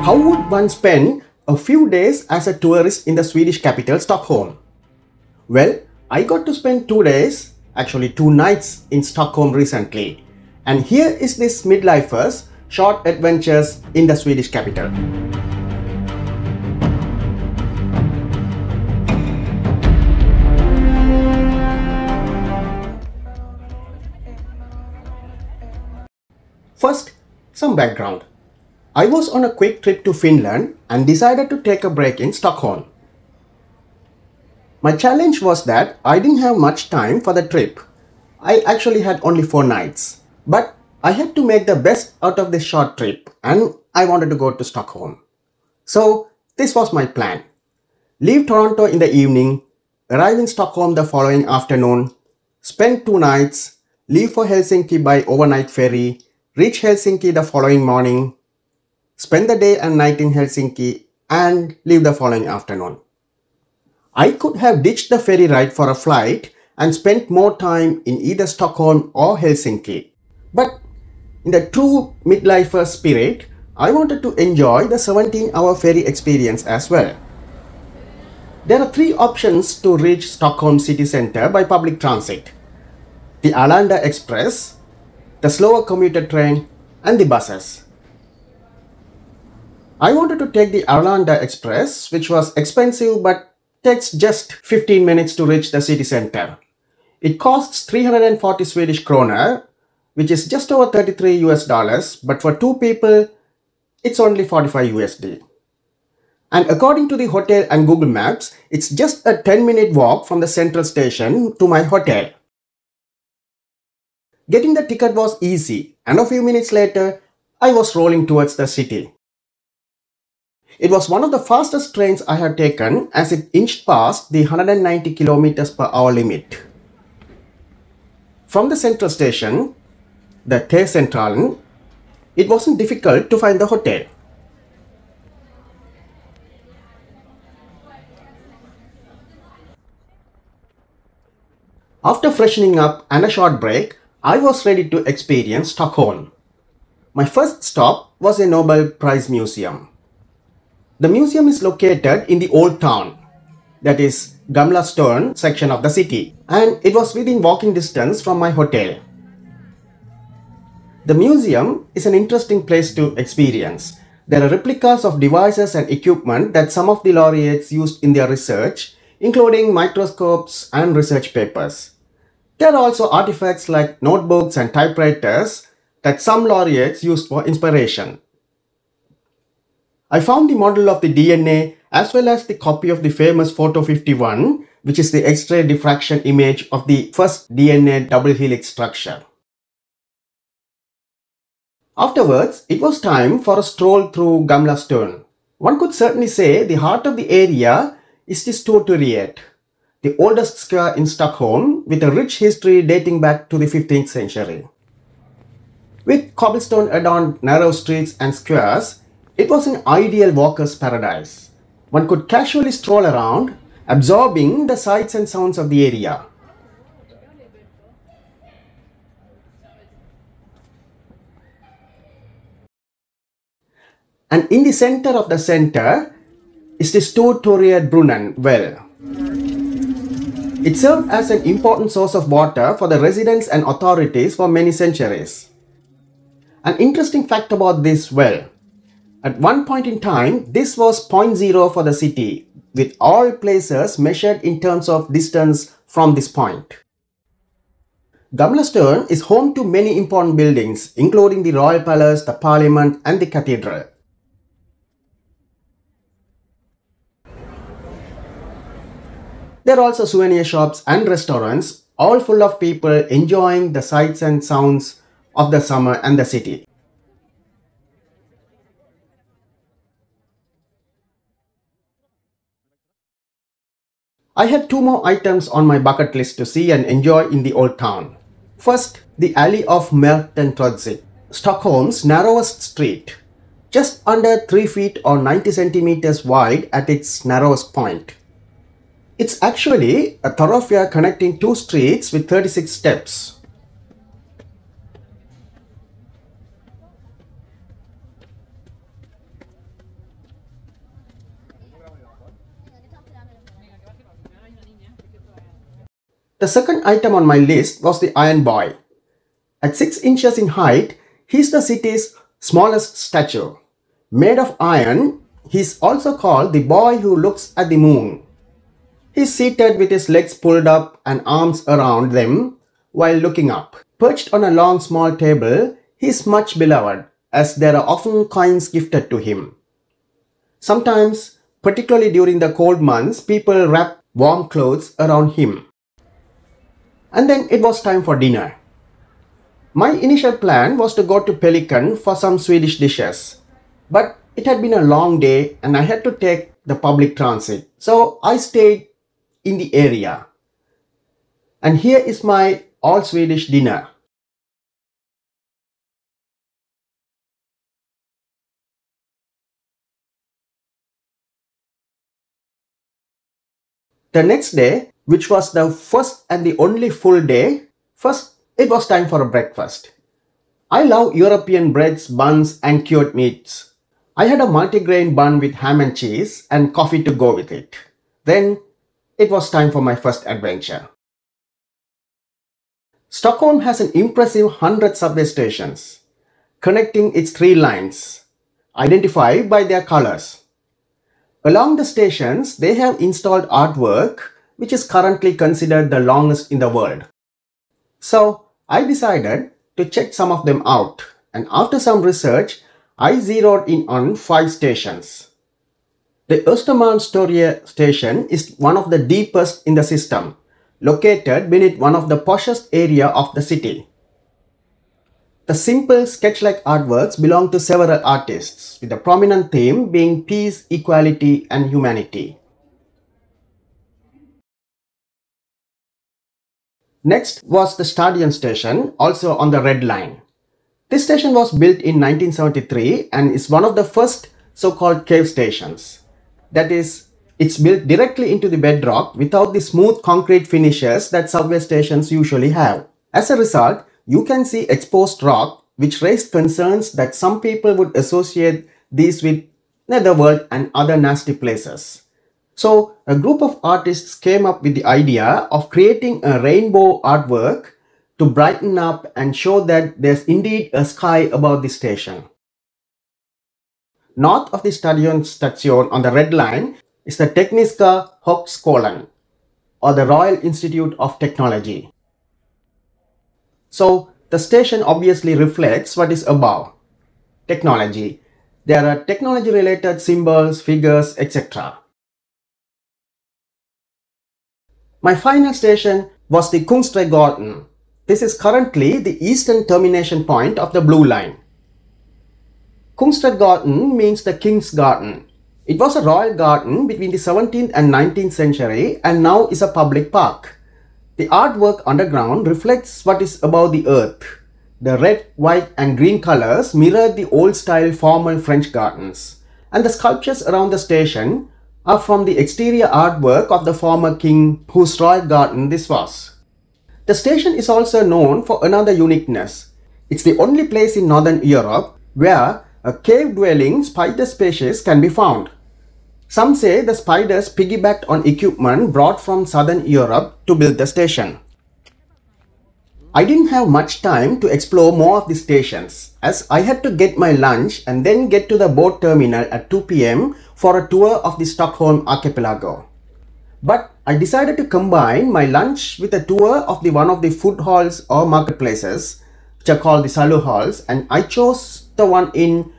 How would one spend a few days as a tourist in the Swedish capital Stockholm? Well, I got to spend two days, actually two nights in Stockholm recently. And here is this midlifers short adventures in the Swedish capital. First, some background. I was on a quick trip to Finland and decided to take a break in Stockholm. My challenge was that I didn't have much time for the trip. I actually had only four nights. But I had to make the best out of this short trip and I wanted to go to Stockholm. So this was my plan. Leave Toronto in the evening, arrive in Stockholm the following afternoon, spend two nights, leave for Helsinki by overnight ferry, reach Helsinki the following morning, spend the day and night in Helsinki, and leave the following afternoon. I could have ditched the ferry ride for a flight and spent more time in either Stockholm or Helsinki. But in the true midlifer spirit, I wanted to enjoy the 17 hour ferry experience as well. There are three options to reach Stockholm city center by public transit. The Arlanda Express, the slower commuter train and the buses. I wanted to take the Arlanda Express which was expensive but takes just 15 minutes to reach the city center. It costs 340 Swedish kroner which is just over 33 US dollars but for two people it's only 45 USD. And according to the hotel and Google Maps, it's just a 10 minute walk from the central station to my hotel. Getting the ticket was easy and a few minutes later, I was rolling towards the city. It was one of the fastest trains I had taken as it inched past the 190 km per hour limit. From the central station, the T-Centralen, it wasn't difficult to find the hotel. After freshening up and a short break, I was ready to experience Stockholm. My first stop was a Nobel Prize Museum. The museum is located in the Old Town, that is Gamla Stan section of the city, and it was within walking distance from my hotel. The museum is an interesting place to experience. There are replicas of devices and equipment that some of the laureates used in their research, including microscopes and research papers. There are also artifacts like notebooks and typewriters that some laureates used for inspiration. I found the model of the DNA as well as the copy of the famous Photo 51, which is the X-ray diffraction image of the first DNA double helix structure. Afterwards, it was time for a stroll through Gamla Stan. One could certainly say the heart of the area is the Stortorget, the oldest square in Stockholm with a rich history dating back to the 15th century. With cobblestone adorned narrow streets and squares, it was an ideal walker's paradise. One could casually stroll around, absorbing the sights and sounds of the area. And in the center of the center is the Stortorget Brunnen well. It served as an important source of water for the residents and authorities for many centuries. An interesting fact about this well. At one point in time, this was point zero for the city, with all places measured in terms of distance from this point. Gamla is home to many important buildings, including the Royal Palace, the Parliament and the Cathedral. There are also souvenir shops and restaurants, all full of people enjoying the sights and sounds of the summer and the city. I had two more items on my bucket list to see and enjoy in the old town. First, the alley of Mårten Trotzig, Stockholm's narrowest street, just under 3 feet or 90 centimeters wide at its narrowest point. It's actually a thoroughfare connecting two streets with 36 steps. The second item on my list was the Iron Boy. At 6 inches in height, he is the city's smallest statue. Made of iron, he is also called the boy who looks at the moon. He is seated with his legs pulled up and arms around them while looking up. Perched on a long small table, he is much beloved as there are often coins gifted to him. Sometimes, particularly during the cold months, people wrap warm clothes around him. And then it was time for dinner. My initial plan was to go to Pelikan for some Swedish dishes. But it had been a long day and I had to take the public transit. So I stayed in the area. And here is my all Swedish dinner. The next day, which was the first and the only full day, first it was time for a breakfast. I love European breads, buns and cured meats. I had a multigrain bun with ham and cheese and coffee to go with it. Then it was time for my first adventure. Stockholm has an impressive 100 subway stations, connecting its three lines, identified by their colors. Along the stations, they have installed artwork which is currently considered the longest in the world. So I decided to check some of them out and after some research, I zeroed in on five stations. The Östermalmstorget station is one of the deepest in the system, located beneath one of the poshest area of the city. The simple sketch-like artworks belong to several artists, with the prominent theme being peace, equality and humanity. Next was the Stadion station, also on the Red Line. This station was built in 1973 and is one of the first so-called cave stations. That is, it's built directly into the bedrock without the smooth concrete finishes that subway stations usually have. As a result, you can see exposed rock which raised concerns that some people would associate these with netherworld and other nasty places. So a group of artists came up with the idea of creating a rainbow artwork to brighten up and show that there's indeed a sky above the station. North of the Stadion station on the red line is the Tekniska Högskolan or the Royal Institute of Technology. So the station obviously reflects what is above, technology. There are technology related symbols, figures, etc. My final station was the Kungsträdgården. This is currently the eastern termination point of the blue line. Kungsträdgården means the king's garden. It was a royal garden between the 17th and 19th century and now is a public park. The artwork underground reflects what is above the earth. The red, white and green colors mirror the old style formal French gardens. And the sculptures around the station are from the exterior artwork of the former king whose royal garden this was. The station is also known for another uniqueness. It's the only place in Northern Europe where a cave-dwelling spider species can be found. Some say the spiders piggybacked on equipment brought from southern Europe to build the station. I didn't have much time to explore more of the stations as I had to get my lunch and then get to the boat terminal at 2 pm for a tour of the Stockholm archipelago. But I decided to combine my lunch with a tour of the one of the food halls or marketplaces which are called the Salu halls and I chose the one in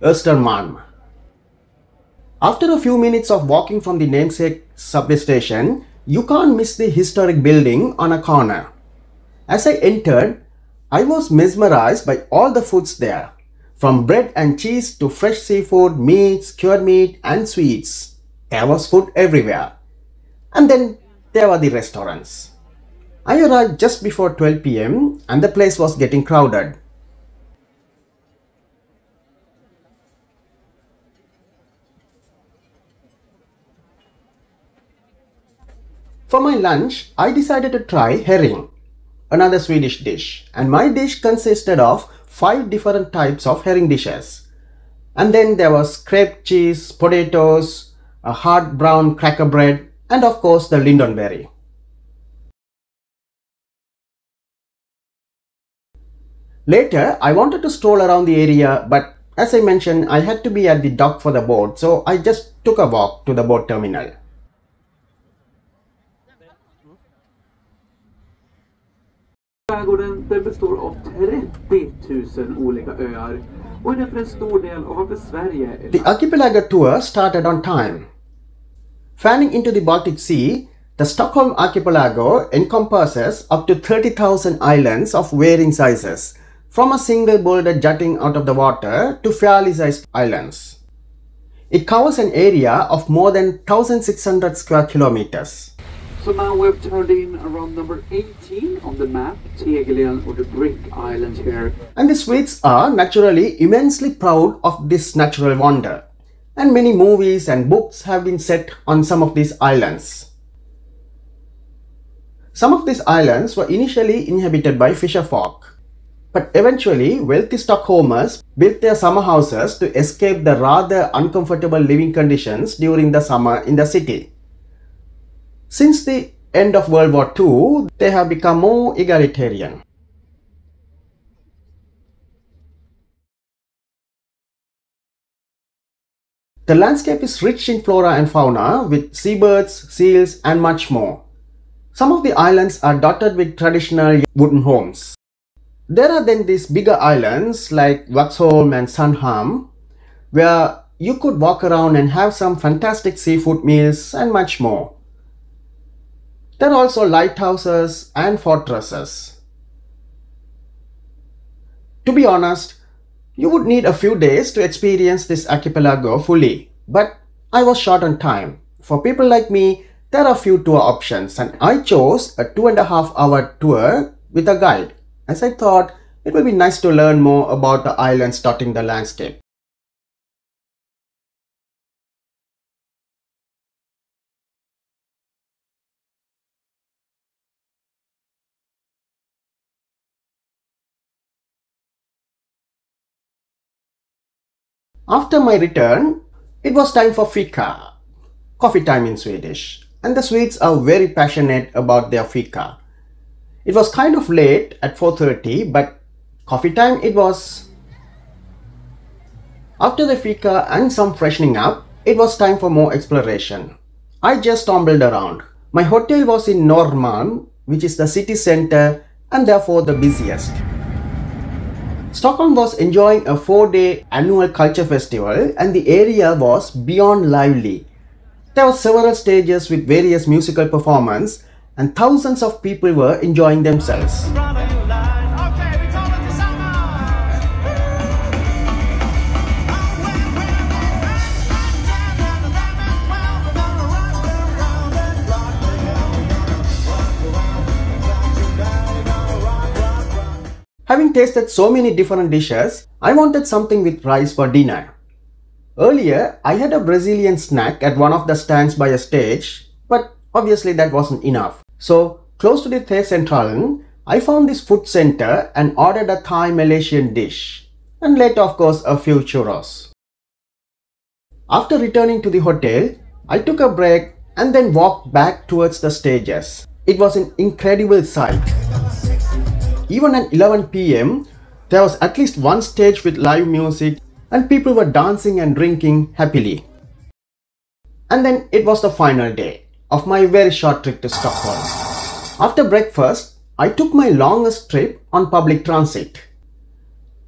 Östermalm. After a few minutes of walking from the namesake subway station, you can't miss the historic building on a corner. As I entered, I was mesmerized by all the foods there. From bread and cheese to fresh seafood, meats, cured meat and sweets. There was food everywhere. And then there were the restaurants. I arrived just before 12 pm and the place was getting crowded. For my lunch, I decided to try herring, another Swedish dish, and my dish consisted of five different types of herring dishes. And then there was scraped cheese, potatoes, a hard brown cracker bread, and of course the lingonberry. Later, I wanted to stroll around the area, but as I mentioned, I had to be at the dock for the boat, so I just took a walk to the boat terminal. Skärgården den består av 30 000 olika öar och är därför en stor del av varför Sverige The archipelago tour started on time. Fanning into the Baltic Sea, the Stockholm archipelago encompasses up to 30,000 islands of varying sizes, from a single boulder jutting out of the water to fairly sized islands. It covers an area of more than 1,600 square kilometers. So now we've turned in around number 18 on the map, Tegelen or the Brick Island here. And the Swedes are naturally immensely proud of this natural wonder. And many movies and books have been set on some of these islands. Some of these islands were initially inhabited by fisherfolk. But eventually, wealthy Stockholmers built their summer houses to escape the rather uncomfortable living conditions during the summer in the city. Since the end of World War II, they have become more egalitarian. The landscape is rich in flora and fauna with seabirds, seals and much more. Some of the islands are dotted with traditional wooden homes. There are then these bigger islands like Vaxholm and Sandhamn where you could walk around and have some fantastic seafood meals and much more. There are also lighthouses and fortresses. To be honest, you would need a few days to experience this archipelago fully, but I was short on time. For people like me, there are few tour options and I chose a two and a half hour tour with a guide as I thought it would be nice to learn more about the islands dotting the landscape. After my return, it was time for fika, coffee time in Swedish, and the Swedes are very passionate about their fika. It was kind of late at 4.30, but coffee time it was. After the fika and some freshening up, it was time for more exploration. I just stumbled around. My hotel was in Norrmalm, which is the city center and therefore the busiest. Stockholm was enjoying a four-day annual culture festival and the area was beyond lively. There were several stages with various musical performances and thousands of people were enjoying themselves. Having tasted so many different dishes, I wanted something with rice for dinner. Earlier, I had a Brazilian snack at one of the stands by a stage, but obviously that wasn't enough. So, close to the T-Centralen, I found this food center and ordered a Thai Malaysian dish, and later of course a few churros. After returning to the hotel, I took a break and then walked back towards the stages. It was an incredible sight. Even at 11 pm, there was at least one stage with live music and people were dancing and drinking happily. And then it was the final day of my very short trip to Stockholm. After breakfast, I took my longest trip on public transit.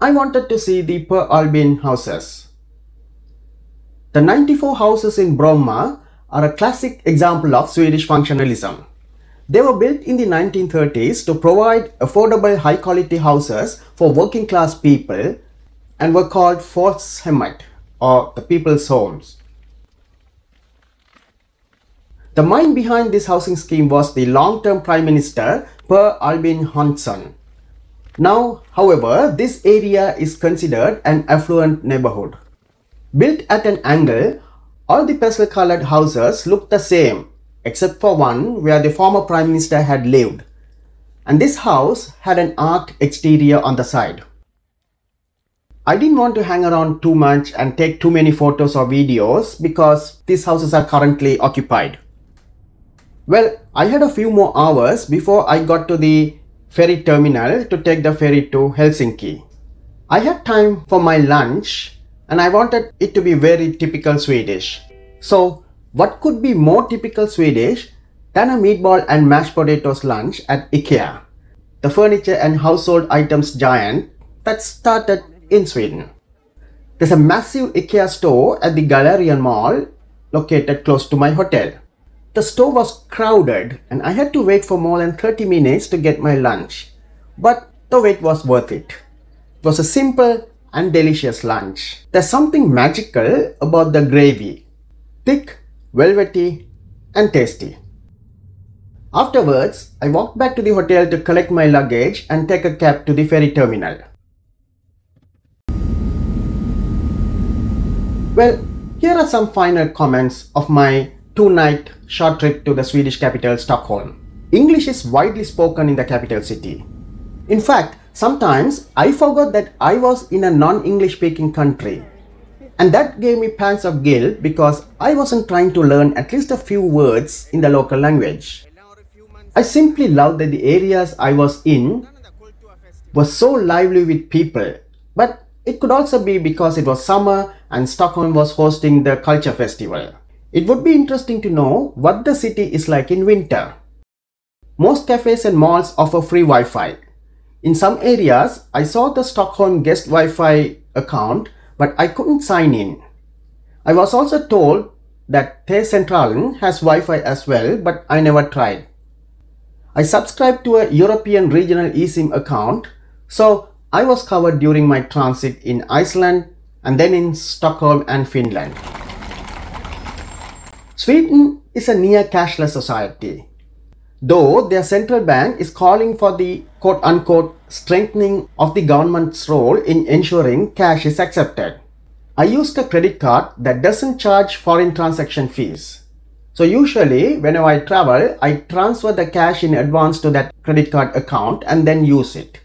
I wanted to see the Per Albin houses. The 94 houses in Bromma are a classic example of Swedish functionalism. They were built in the 1930s to provide affordable high quality houses for working class people and were called Folkhemmet or the people's homes. The mind behind this housing scheme was the long-term Prime Minister Per Albin Hansson. Now, however, this area is considered an affluent neighborhood. Built at an angle, all the pastel-colored houses look the same except for one where the former Prime Minister had lived. And this house had an arched exterior on the side. I didn't want to hang around too much and take too many photos or videos because these houses are currently occupied. Well, I had a few more hours before I got to the ferry terminal to take the ferry to Helsinki. I had time for my lunch and I wanted it to be very typical Swedish. So, what could be more typical Swedish than a meatball and mashed potatoes lunch at IKEA, the furniture and household items giant that started in Sweden? There's a massive IKEA store at the Gallerian Mall located close to my hotel. The store was crowded and I had to wait for more than 30 minutes to get my lunch. But the wait was worth it. It was a simple and delicious lunch. There's something magical about the gravy. Thick, velvety and tasty. Afterwards, I walked back to the hotel to collect my luggage and take a cab to the ferry terminal. Well, here are some final comments of my two-night short trip to the Swedish capital Stockholm. English is widely spoken in the capital city. In fact, sometimes I forgot that I was in a non-English speaking country. And that gave me pants of guilt because I wasn't trying to learn at least a few words in the local language. I simply loved that the areas I was in were so lively with people. But it could also be because it was summer and Stockholm was hosting the culture festival. It would be interesting to know what the city is like in winter. Most cafes and malls offer free Wi-Fi. In some areas, I saw the Stockholm guest Wi-Fi account, but I couldn't sign in. I was also told that T-Centralen has Wi-Fi as well, but I never tried. I subscribed to a European regional eSIM account, so I was covered during my transit in Iceland and then in Stockholm and Finland. Sweden is a near cashless society. Though their central bank is calling for the quote unquote strengthening of the government's role in ensuring cash is accepted. I used a credit card that doesn't charge foreign transaction fees. So usually whenever I travel, I transfer the cash in advance to that credit card account and then use it.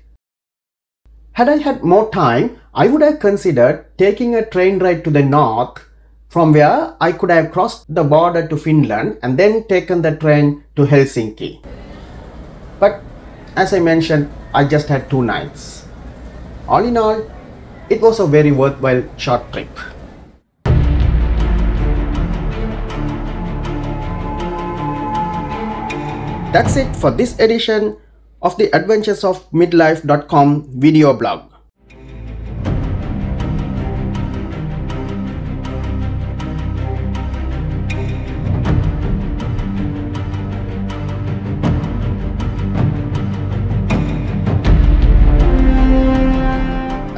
Had I had more time, I would have considered taking a train ride to the north from where I could have crossed the border to Finland and then taken the train to Helsinki. But as I mentioned, I just had two nights. All in all, it was a very worthwhile short trip. That's it for this edition of the Adventures of Midlife.com video blog.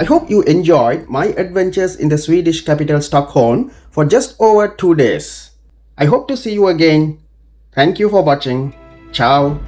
I hope you enjoyed my adventures in the Swedish capital Stockholm for just over two days. I hope to see you again. Thank you for watching. Ciao.